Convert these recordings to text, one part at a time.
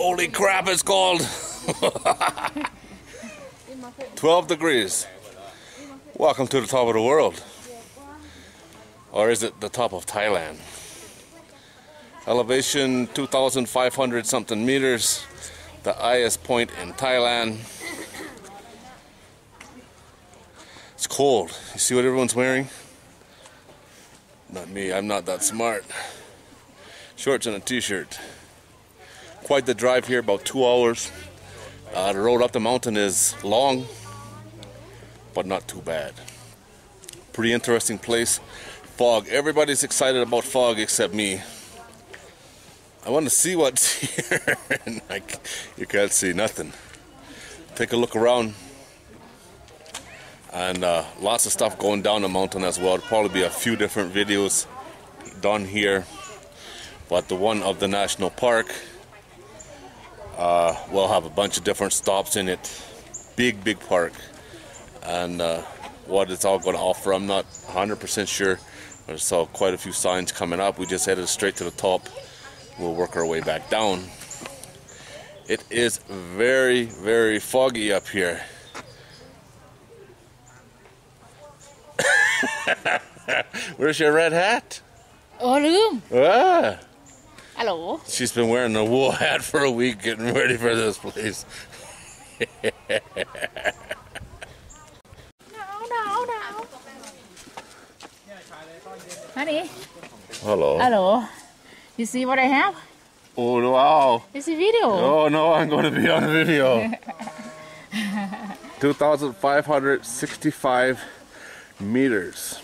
Holy crap, it's cold. 12 degrees. Welcome to the top of the world. Or is it the top of Thailand? Elevation 2,500 something meters. The highest point in Thailand. It's cold. You see what everyone's wearing? Not me, I'm not that smart. Shorts and a t-shirt. Quite the drive here, about two hours. Uh, the road up the mountain is long, but not too bad. Pretty interesting place. Fog. Everybody's excited about fog except me. I want to see what's here. and like, you can't see nothing. Take a look around. And uh, lots of stuff going down the mountain as well. There'll probably be a few different videos done here. But the one of the national park uh, we'll have a bunch of different stops in it. Big, big park. And uh, what it's all going to offer, I'm not 100% sure. I saw quite a few signs coming up. We just headed straight to the top. We'll work our way back down. It is very, very foggy up here. Where's your red hat? เอ She's been wearing a wool hat for a week getting ready for this place. no, no, no. Honey. Hello. Hello. You see what I have? Oh, wow. It's a video. Oh, no, I'm going to be on video. 2,565 meters.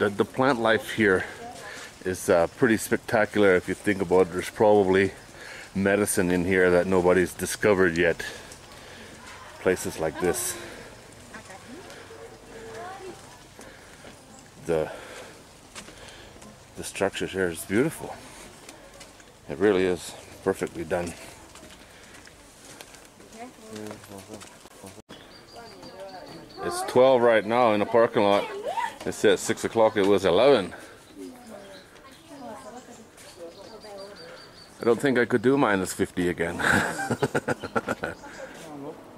The, the plant life here is uh, pretty spectacular if you think about it. There's probably medicine in here that nobody's discovered yet. Places like this. The the structure here is beautiful. It really is perfectly done. It's 12 right now in the parking lot. It said 6 o'clock, it was 11. I don't think I could do minus 50 again.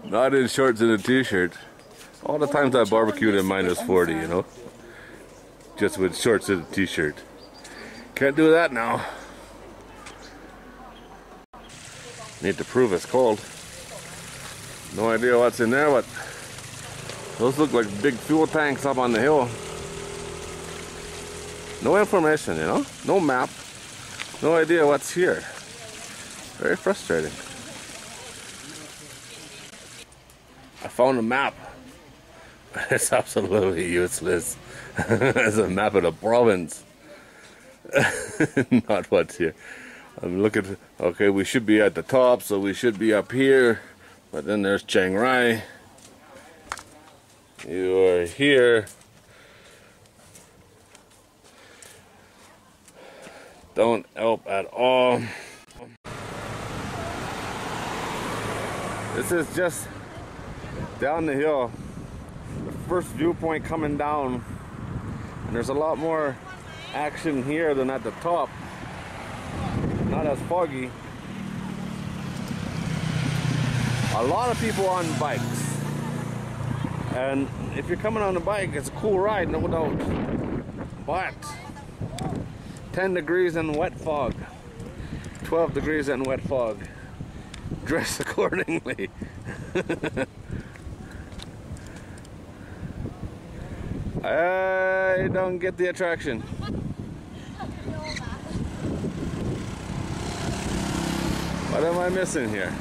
Not in shorts and a t-shirt. All the times I barbecued in minus 40, you know? Just with shorts and a t-shirt. Can't do that now. Need to prove it's cold. No idea what's in there, but those look like big fuel tanks up on the hill. No information, you know? No map. No idea what's here. Very frustrating. I found a map. It's absolutely useless. it's a map of the province. Not what's here. I'm looking. Okay, we should be at the top, so we should be up here. But then there's Chiang Rai. You are here. Don't help at all. This is just down the hill. The first viewpoint coming down. And there's a lot more action here than at the top. Not as foggy. A lot of people on bikes. And if you're coming on a bike, it's a cool ride, no doubt. But 10 degrees in wet fog. 12 degrees in wet fog. Dress accordingly. I don't get the attraction. What am I missing here?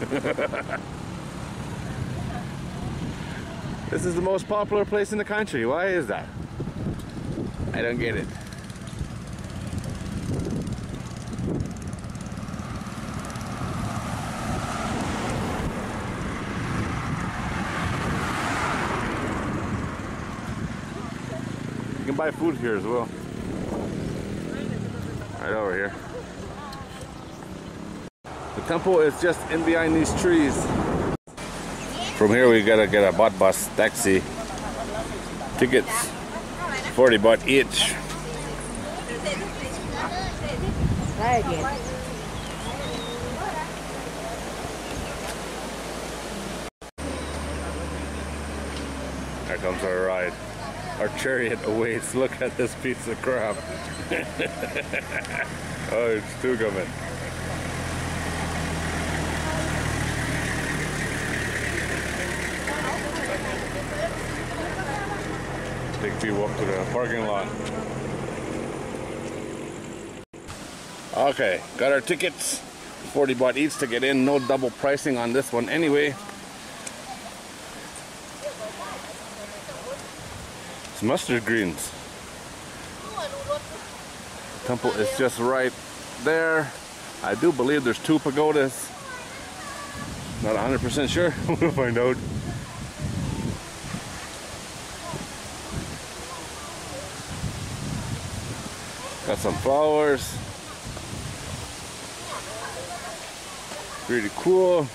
this is the most popular place in the country. Why is that? I don't get it. Buy food here as well. Right over here. The temple is just in behind these trees. From here we gotta get a baht bus taxi. Tickets 40 baht each. Try again. Here comes our ride. Our chariot awaits. Look at this piece of crap. oh, it's two coming. Take people up to the parking lot. Okay, got our tickets. 40 baht each to get in. No double pricing on this one anyway. It's mustard greens. Temple is just right there. I do believe there's two pagodas. Not 100% sure. we'll find out. Got some flowers. Pretty cool.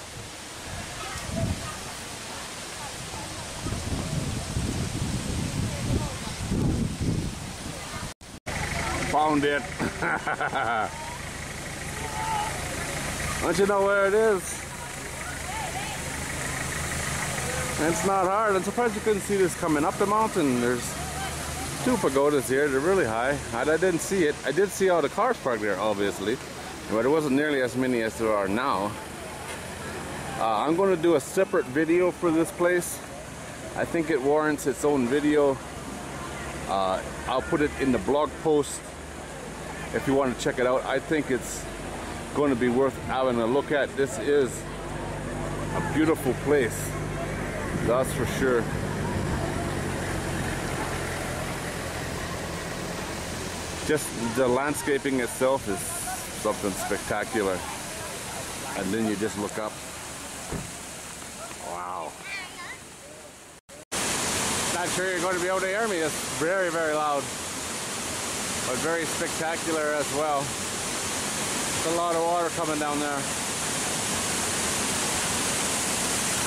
Found it. Don't you know where it is? It's not hard. I'm surprised you couldn't see this coming up the mountain. There's two pagodas here. They're really high. I, I didn't see it. I did see all the cars parked there, obviously, but it wasn't nearly as many as there are now. Uh, I'm going to do a separate video for this place. I think it warrants its own video. Uh, I'll put it in the blog post if you want to check it out. I think it's going to be worth having a look at. This is a beautiful place, that's for sure. Just the landscaping itself is something spectacular. And then you just look up. Wow. Not sure you're going to be able to hear me. It's very, very loud. But very spectacular as well. There's a lot of water coming down there.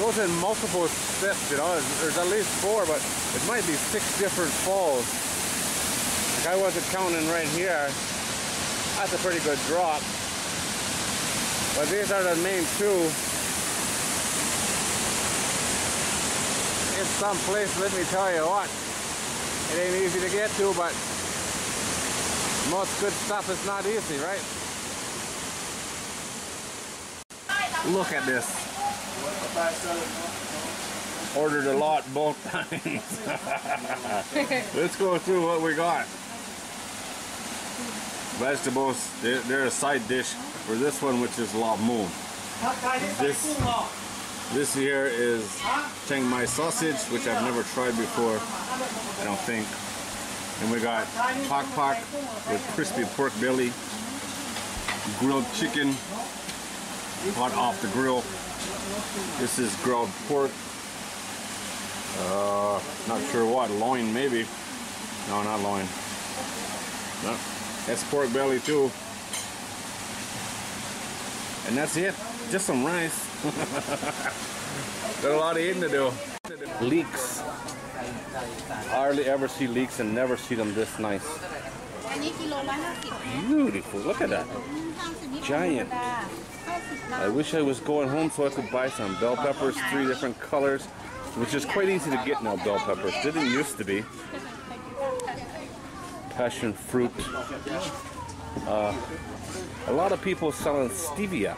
Goes in multiple steps, you know. There's at least four, but it might be six different falls. Like I wasn't counting right here. That's a pretty good drop. But these are the main two. It's some place, let me tell you what. It ain't easy to get to, but most good stuff is not easy, right? Look at this. Ordered a lot both times. Let's go through what we got. Vegetables, they're, they're a side dish for this one, which is la moon. This, this here is Chiang Mai sausage, which I've never tried before, I don't think. And we got pak pak with crispy pork belly, grilled chicken, hot off the grill. This is grilled pork. Uh, not sure what, loin maybe. No, not loin. No, that's pork belly too. And that's it. Just some rice. Got a lot of eating to do. Leeks. Hardly ever see leeks and never see them this nice. Beautiful. Look at that. Giant. I wish I was going home so I could buy some bell peppers, three different colors, which is quite easy to get now, bell peppers. Didn't used to be. Passion fruit. Uh, a lot of people selling stevia.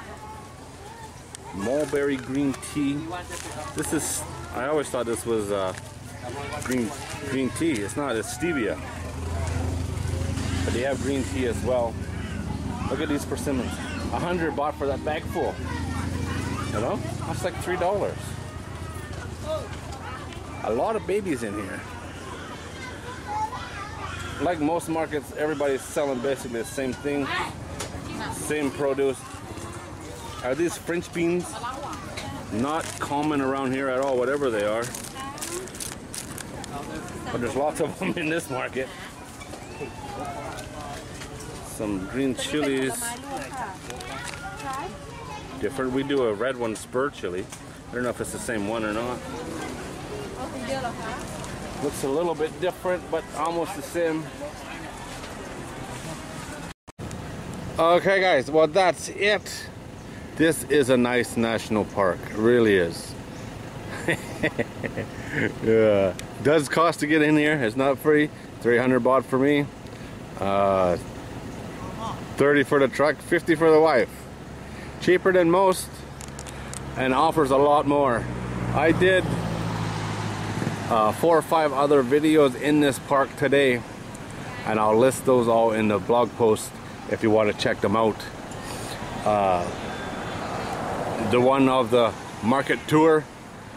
Mulberry green tea. This is, I always thought this was uh, green, green tea. It's not, it's stevia. But they have green tea as well. Look at these persimmons. A hundred baht for that bag full. You know? That's like three dollars. A lot of babies in here. Like most markets, everybody's selling basically the same thing. Same produce. Are these French beans? Not common around here at all, whatever they are. But there's lots of them in this market. Some green chilies. Different. We do a red one, spur chili. I don't know if it's the same one or not. Looks a little bit different, but almost the same. Okay guys, well that's it. This is a nice national park, it really is yeah. Does cost to get in here. It's not free. 300 baht for me. Uh, 30 for the truck, 50 for the wife. Cheaper than most and offers a lot more. I did uh, four or five other videos in this park today and I'll list those all in the blog post if you want to check them out. Uh, the one of the market tour,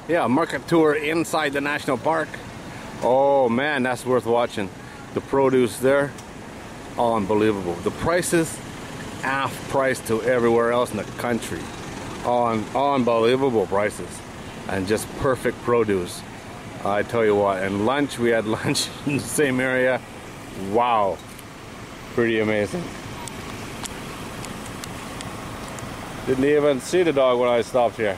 yeah, market tour inside the national park. Oh man, that's worth watching. The produce there, all unbelievable. The prices, half price to everywhere else in the country. On unbelievable prices and just perfect produce. I tell you what, and lunch, we had lunch in the same area. Wow, pretty amazing. Didn't even see the dog when I stopped here.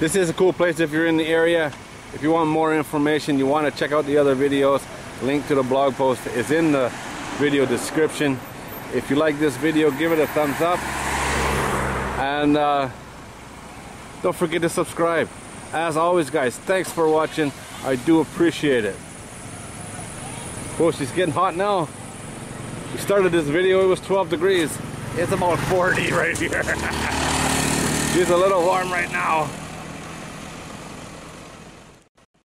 This is a cool place if you're in the area. If you want more information, you want to check out the other videos, link to the blog post is in the video description. If you like this video, give it a thumbs up. And uh, don't forget to subscribe. As always, guys, thanks for watching. I do appreciate it. Oh, she's getting hot now. We started this video, it was 12 degrees. It's about 40 right here. she's a little warm right now.